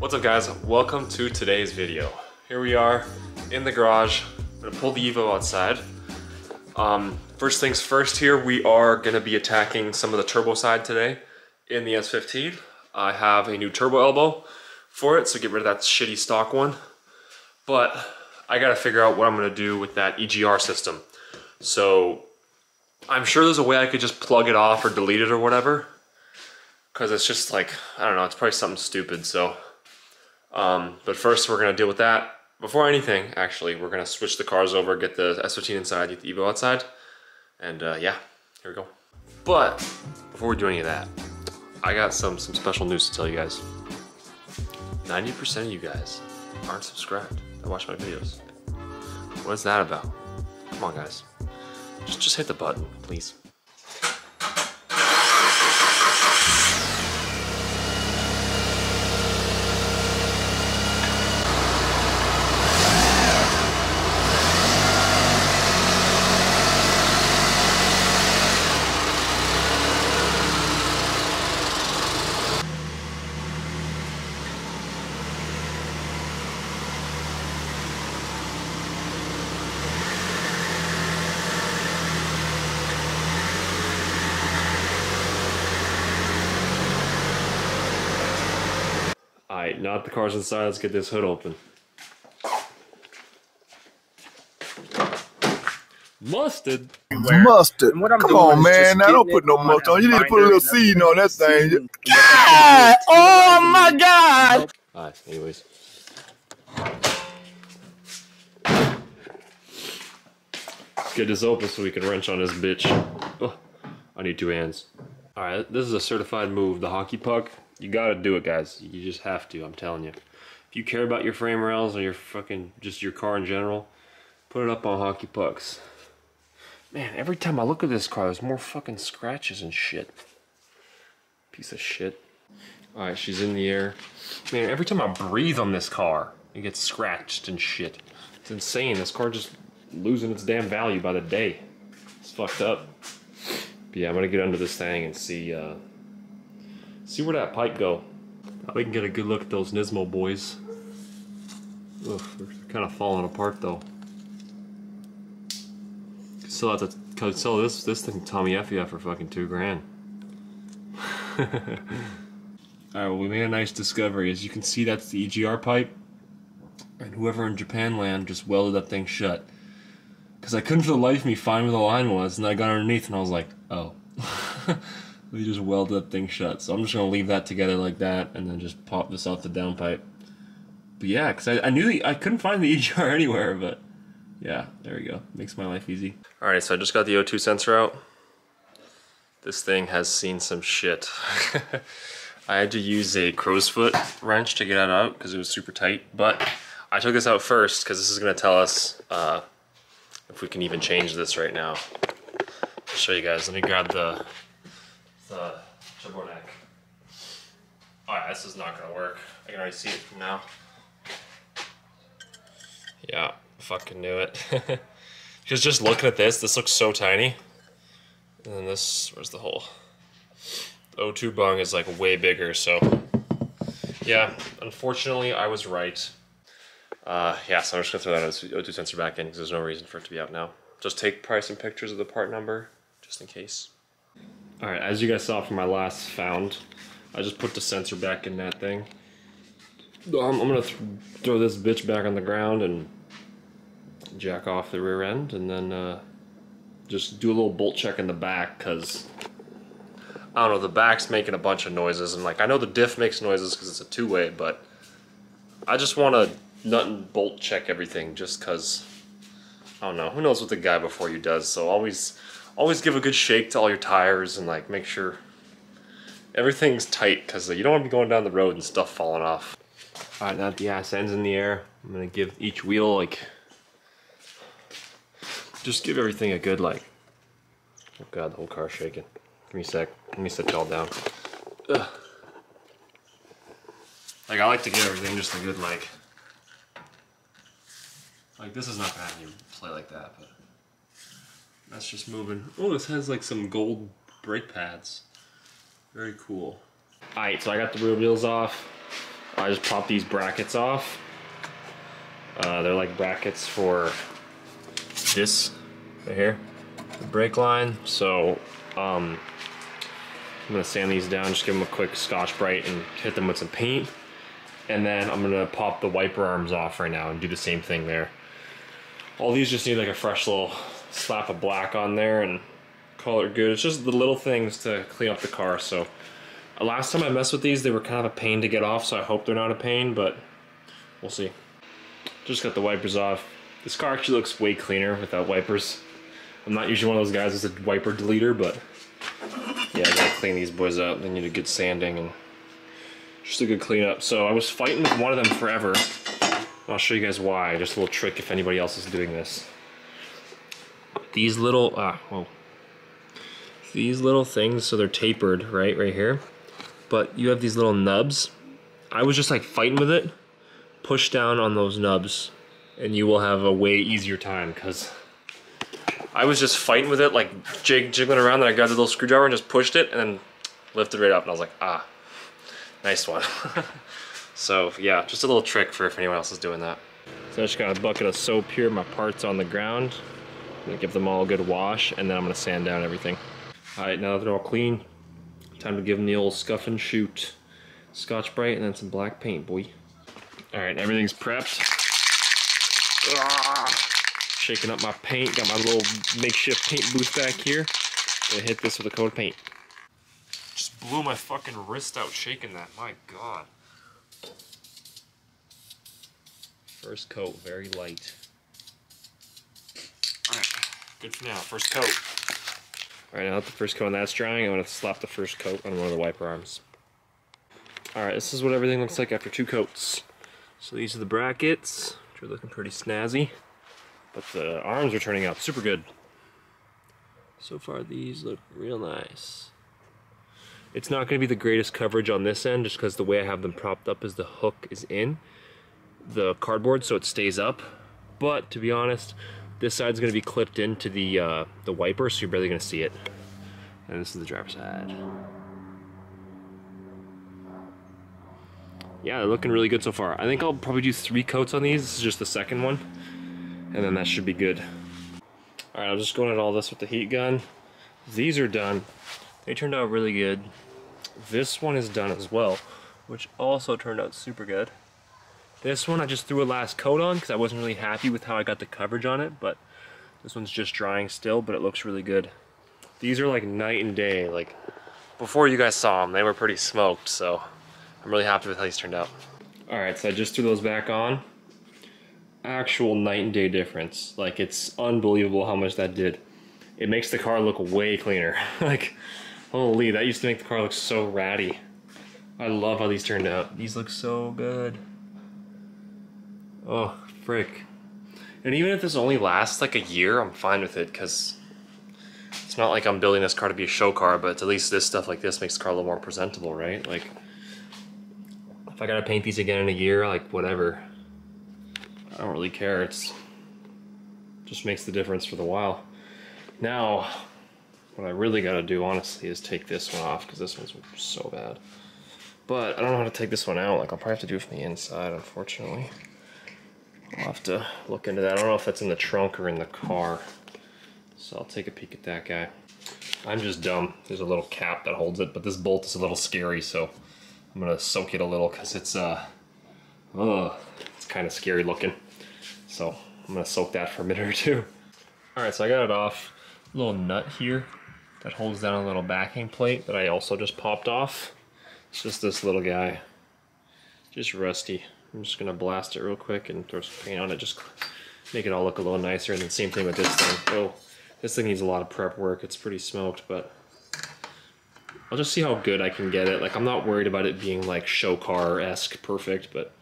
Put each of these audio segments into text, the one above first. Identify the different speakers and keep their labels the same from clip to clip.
Speaker 1: What's up guys? Welcome to today's video. Here we are in the garage. I'm gonna pull the Evo outside. Um, first things first here, we are gonna be attacking some of the turbo side today in the S15. I have a new turbo elbow for it, so get rid of that shitty stock one. But I gotta figure out what I'm gonna do with that EGR system. So I'm sure there's a way I could just plug it off or delete it or whatever. Cause it's just like, I don't know, it's probably something stupid, so. Um, but first we're gonna deal with that. Before anything, actually, we're gonna switch the cars over, get the S15 inside, get the Evo outside. And uh, yeah, here we go. But before we do any of that, I got some, some special news to tell you guys. 90% of you guys aren't subscribed that watch my videos. What is that about? Come on guys. Just, just hit the button, please. Alright, not the car's inside, let's get this hood open. Mustard?
Speaker 2: Mustard.
Speaker 3: What I'm
Speaker 2: Come
Speaker 3: doing
Speaker 2: on, man.
Speaker 3: just
Speaker 2: Now don't put no
Speaker 3: it
Speaker 2: mustard on. You need to put a little
Speaker 3: and
Speaker 2: seasoning on that thing. God! Oh my God!
Speaker 1: Alright, anyways. Let's get this open so we can wrench on this bitch. Oh, I need two hands. Alright, this is a certified move, the hockey puck. You gotta do it, guys. You just have to, I'm telling you. If you care about your frame rails or your fucking, just your car in general, put it up on hockey pucks. Man, every time I look at this car, there's more fucking scratches and shit. Piece of shit. Alright, she's in the air. Man, every time I breathe on this car, it gets scratched and shit. It's insane. This car just losing its damn value by the day. It's fucked up. But yeah, I'm gonna get under this thing and see uh see where that pipe go. We can get a good look at those Nismo boys. Ugh, they're kind of falling apart though. Still have to could sell this this thing Tommy Effia for fucking two grand. Alright, well we made a nice discovery. As you can see that's the EGR pipe. And whoever in Japan land just welded that thing shut. Because I couldn't for the life of me find where the line was, and I got underneath and I was like, oh. we just welded that thing shut. So I'm just to leave that together like that, and then just pop this off the downpipe. But yeah, because I, I knew the, I couldn't find the EGR anywhere, but yeah, there we go. Makes my life easy. Alright, so I just got the O2 sensor out. This thing has seen some shit. I had to use a crow's foot wrench to get it out because it was super tight, but I took this out first because this is to tell us uh, if we can even change this right now. I'll show you guys. Let me grab the, the neck. Alright, this is not to work. I can already see it from now. Yeah, fucking knew it. Because just looking at this, this looks so tiny. And then this, where's the hole? O2 bung is like way bigger, so yeah, unfortunately I was right. Uh, yeah, so I'm just gonna throw that O2 sensor back in because there's no reason for it to be out now. Just take price and pictures of the part number, just in case. Alright, as you guys saw from my last found, I just put the sensor back in that thing. Um, I'm gonna th throw this bitch back on the ground and jack off the rear end and then uh, just do a little bolt check in the back because I don't know, the back's making a bunch of noises, and like I know the diff makes noises because it's a two-way, but I just want to nut and bolt check everything just because I don't know. Who knows what the guy before you does? So always, always give a good shake to all your tires and like make sure everything's tight because uh, you don't want to be going down the road and stuff falling off. All right, now that the ass end's in the air, I'm gonna give each wheel like, just give everything a good like. Oh god, the whole car's shaking. Give me a sec. Let me set y'all down. Ugh. Like I like to give everything just a good like. Like this is not gonna have you play like that, but that's just moving. Oh, this has like some gold brake pads. Very cool. Alright, so I got the rear wheels off. I just popped these brackets off. Uh, they're like brackets for this right here, the brake line. So um, I'm gonna sand these down, just give them a quick Scotch Brite and hit them with some paint. And then I'm gonna pop the wiper arms off right now and do the same thing there. All these just need like a fresh little slap a black on there and color good. It's just the little things to clean up the car. So last time I messed with these, they were kind of a pain to get off. So I hope they're not a pain, but we'll see. Just got the wipers off. This car actually looks way cleaner without wipers. I'm not usually one of those guys that's a wiper deleter, but yeah, I gotta clean these boys up. They need a good sanding and just a good cleanup. So I was fighting with one of them forever. I'll show you guys why. Just a little trick if anybody else is doing this. These little, ah, whoa. These little things, so they're tapered, right, right here. But you have these little nubs. I was just like fighting with it. Push down on those nubs and you will have a way easier time because I was just fighting with it, like jig jiggling around. Then I grabbed the little screwdriver and just pushed it and then lifted right up. And I was like, ah, nice one. so yeah, just a little trick for if anyone else is doing that. So I just got a bucket of soap here, my parts on the ground. Give them all a good wash and then I'm gonna sand down everything. All right, now that they're all clean, time to give them the old scuff and shoot. Scotch Brite and then some black paint, boy. All right, everything's prepped. Ah, shaking up my paint, got my little makeshift paint booth back here. Gonna hit this with a coat of paint. Just blew my fucking wrist out shaking that, my god. First coat, very light. Good for now, first coat. Alright, now that the first coat on that's drying, I'm gonna slap the first coat on one of the wiper arms. Alright, this is what everything looks like after two coats. So these are the brackets, which are looking pretty snazzy. But the arms are turning out super good. So far these look real nice. It's not going to be the greatest coverage on this end just because the way I have them propped up is the hook is in the cardboard so it stays up. But to be honest, this side's to be clipped into the uh, the wiper so you're barely to see it. And this is the driver's side. Yeah, they're looking really good so far. I think I'll probably do three coats on these. This is just the second one. And then that should be good. Alright, I'm just going at all this with the heat gun. These are done. They turned out really good. This one is done as well, which also turned out super good. This one I just threw a last coat on because I wasn't really happy with how I got the coverage on it, but this one's just drying still, but it looks really good. These are like night and day. Like before you guys saw them, they were pretty smoked, so I'm really happy with how these turned out. All right, so I just threw those back on. Actual night and day difference. Like it's unbelievable how much that did. It makes the car look way cleaner. like, holy, that used to make the car look so ratty. I love how these turned out. These look so good. Oh, frick. And even if this only lasts like a year, I'm fine with it because it's not like I'm building this car to be a show car, but at least this stuff like this makes the car a little more presentable, right? Like, if I gotta paint these again in a year, like whatever. I don't really care. It's just makes the difference for the while. Now, what I really gotta do, honestly, is take this one off because this one's so bad. But I don't know how to take this one out. Like I'll probably have to do it from the inside, unfortunately. I'll have to look into that. I don't know if that's in the trunk or in the car. So I'll take a peek at that guy. I'm just dumb. There's a little cap that holds it, but this bolt is a little scary, so I'm gonna soak it a little because it's uh, ugh, it's kind of scary looking. So I'm gonna soak that for a minute or two. All right, so I got it off. A little nut here that holds down a little backing plate that I also just popped off. It's just this little guy, just rusty. I'm just gonna blast it real quick and throw some paint on it, just make it all look a little nicer. And then same thing with this thing. Oh, this thing needs a lot of prep work. It's pretty smoked, but I'll just see how good I can get it. Like I'm not worried about it being like show car-esque perfect, but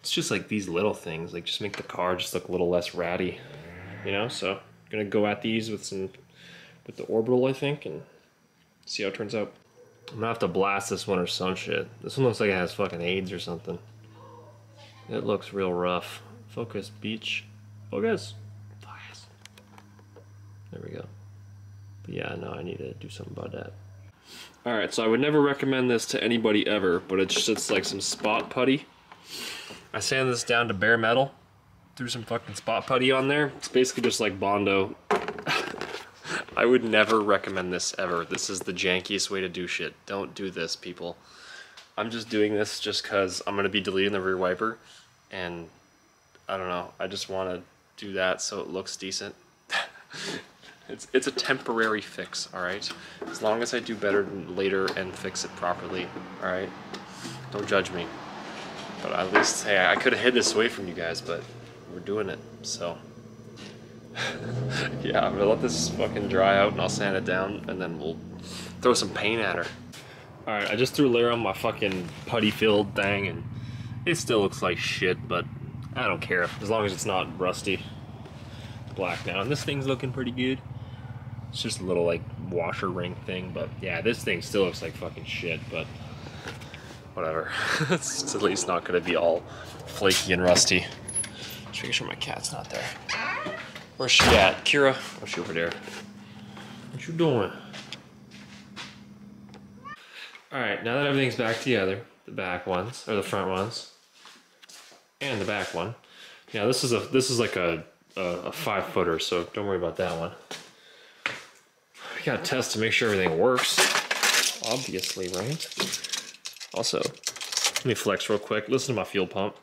Speaker 1: it's just like these little things, like just make the car just look a little less ratty, you know? So I'm gonna go at these with some, with the orbital, I think, and see how it turns out. I'm gonna have to blast this one or some shit. This one looks like it has fucking AIDS or something. It looks real rough. Focus, beach. Focus. Focus. There we go. But yeah, no, I need to do something about that. All right, so I would never recommend this to anybody ever, but it's just like some spot putty. I sand this down to bare metal, threw some fucking spot putty on there. It's basically just like Bondo. I would never recommend this ever. This is the jankiest way to do shit. Don't do this, people. I'm just doing this just because I'm going to be deleting the rear wiper, and I don't know. I just want to do that so it looks decent. it's it's a temporary fix, all right. As long as I do better later and fix it properly, all right. Don't judge me. But at least hey, I could have hid this away from you guys, but we're doing it. So yeah, I'm gonna let this fucking dry out and I'll sand it down and then we'll throw some paint at her. All right, I just threw a layer on my fucking putty filled thing and it still looks like shit, but I don't care as long as it's not rusty black now. And this thing's looking pretty good. It's just a little like washer ring thing, but yeah, this thing still looks like fucking shit, but whatever. it's at least not gonna be all flaky and rusty. Just making sure my cat's not there. Where's she at? Kira? Oh, she over there. What you doing? Alright, now that everything's back together, the back ones, or the front ones, and the back one. Yeah, this is a this is like a, a, a five footer, so don't worry about that one. We gotta test to make sure everything works. Obviously, right? Also, let me flex real quick. Listen to my fuel pump.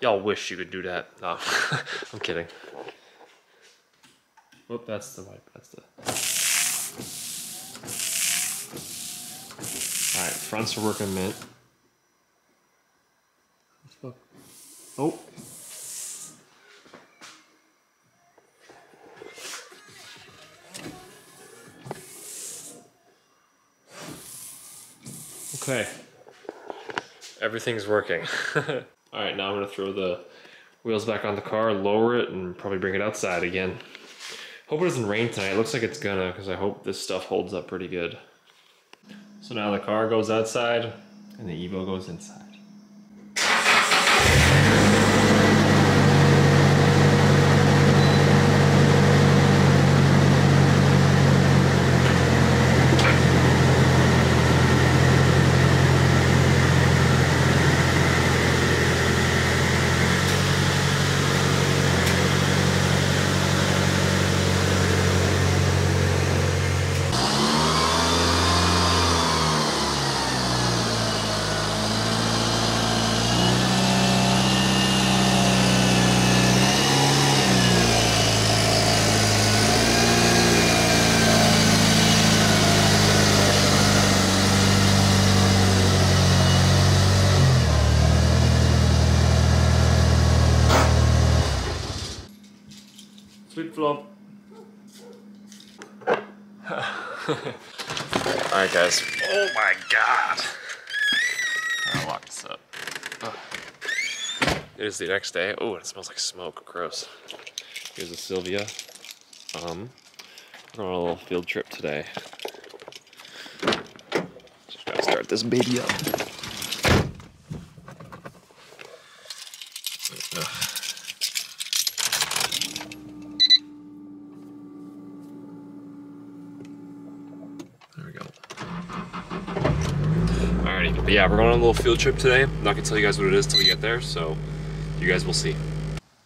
Speaker 1: Y'all wish you could do that. No, I'm kidding. Whoop, that's the wipe. That's the. All right, fronts are working mint. Oh. Okay. Everything's working. All right, now I'm gonna throw the wheels back on the car, lower it, and probably bring it outside again. Hope it doesn't rain tonight. It looks like it's gonna, because I hope this stuff holds up pretty good. So now the car goes outside, and the Evo goes inside. Flop. Alright guys. Oh my god. I'll lock this up. Ugh. It is the next day. Oh, it smells like smoke. Gross. Here's a Silvia. Um, we're on a little field trip today. Just gotta start this baby up. Ugh. There we go. Alrighty, but yeah, we're going on a little field trip today. I'm not gonna tell you guys what it is till we get there, so you guys will see.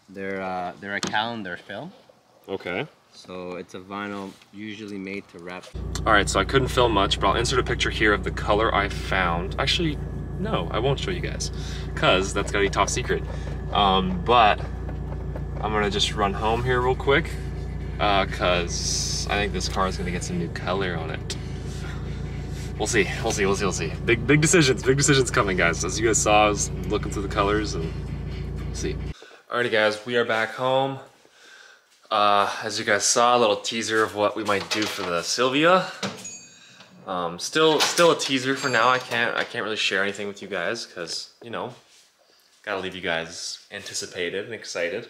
Speaker 3: They're uh, they're a calendar film,
Speaker 1: Okay.
Speaker 3: so it's a vinyl usually made to wrap.
Speaker 1: Alright, so I couldn't film much, but I'll insert a picture here of the color I found. Actually, no, I won't show you guys, because that's gotta be top secret. Um, but I'm gonna just run home here real quick, uh, because I think this car is gonna get some new color on it. We'll see, we'll see, we'll see, we'll see. Big, big decisions, big decisions coming, guys. As you guys saw, I was looking through the colors and we'll see. Alrighty, guys, we are back home. Uh, as you guys saw, a little teaser of what we might do for the Silvia. Um, still, still a teaser for now. I can't, I can't really share anything with you guys because you know, gotta leave you guys anticipated and excited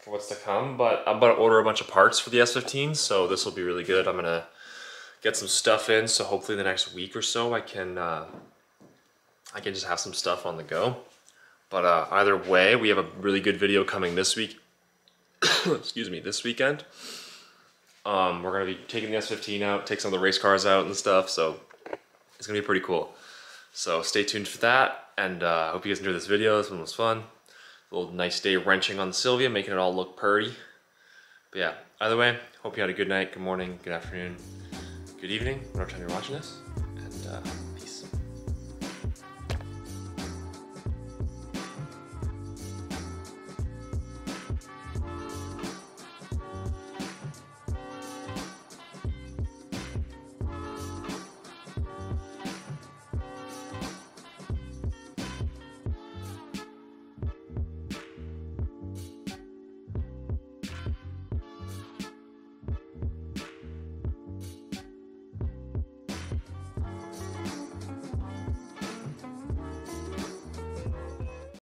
Speaker 1: for what's to come. But I'm about to order a bunch of parts for the S15, so this will be really good. I'm gonna get some stuff in, so hopefully the next week or so I can, uh, I can just have some stuff on the go. But uh, either way, we have a really good video coming this week excuse me, this weekend. Um, we're gonna be taking the S15 out, take some of the race cars out and stuff. So it's gonna be pretty cool. So stay tuned for that, and uh, hope you guys enjoyed this video. This one was fun. A little nice day wrenching on the Silvia, making it all look purty. But yeah, either way, hope you had a good night, good morning, good afternoon, good evening, whatever time you're watching this, and uh,